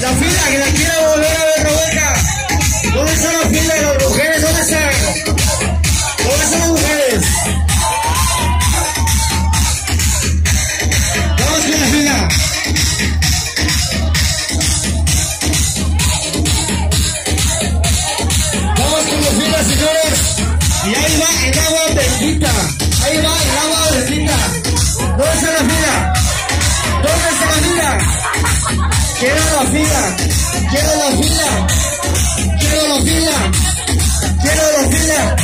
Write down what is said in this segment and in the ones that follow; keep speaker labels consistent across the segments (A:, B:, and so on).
A: La fila, que la quiero volver a ver, Rebeca. ¿Dónde está la fila de las mujeres? ¿Dónde están? ¿Dónde están las mujeres? Vamos con la fila. Vamos con la fila, señores. Y ahí va el agua bendita. Ahí va Quiero la fila. Quiero la fila. Quiero la fila. Quiero la fila.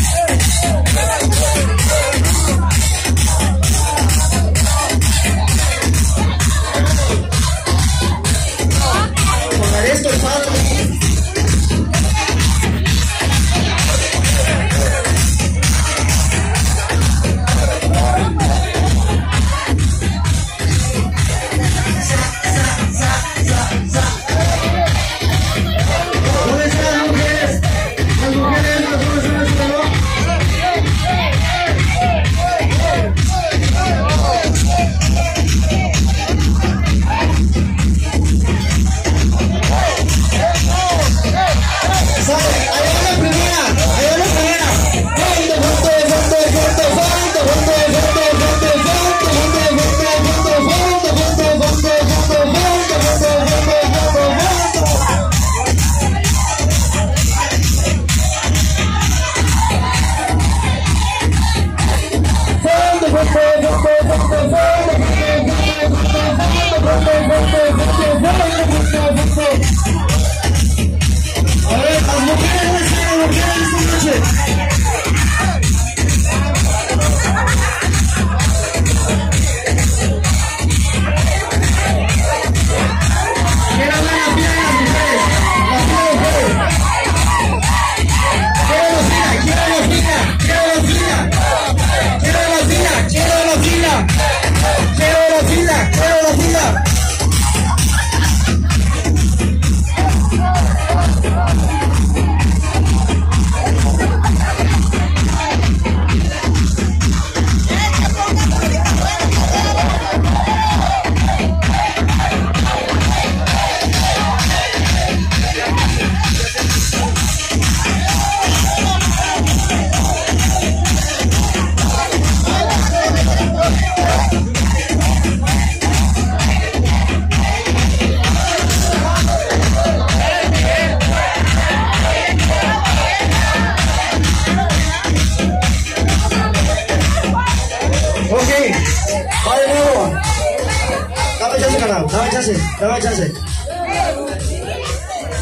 A: Dame chance.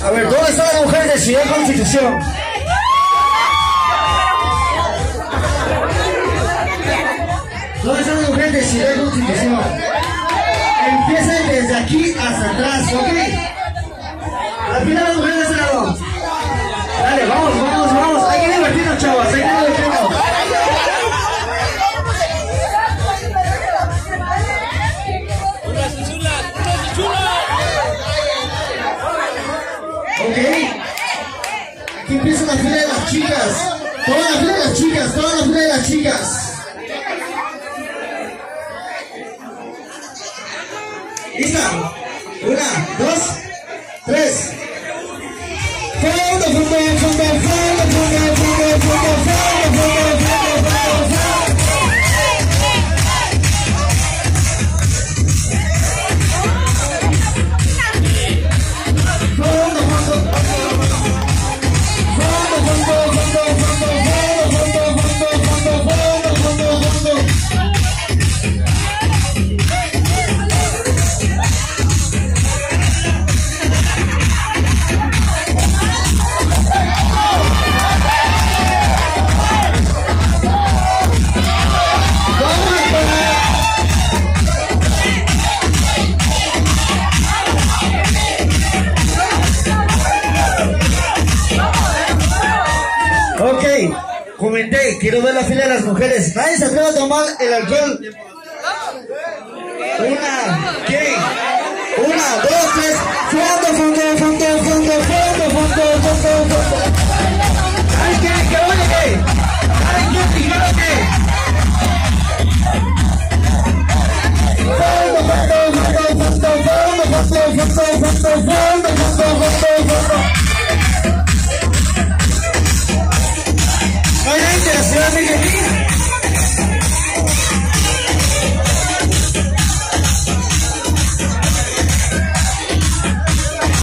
A: A ver, ¿dónde están las mujeres de Ciudad Constitución? ¿Dónde están las mujeres de Ciudad Constitución? Empiecen desde aquí hasta atrás, ¿ok? Fila de las mujeres Ok. Aquí empieza la fila de las chicas. Toda la fila de las chicas, toda la fila de las chicas. ¿Lista? Una, dos, tres. Quiero ver la fila de las mujeres. Nadie se atreve a tomar el alcohol. Una, ¿quién? Una, dos, tres. Fondo, fondo, fondo, fondo,